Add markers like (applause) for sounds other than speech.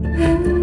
不 (laughs)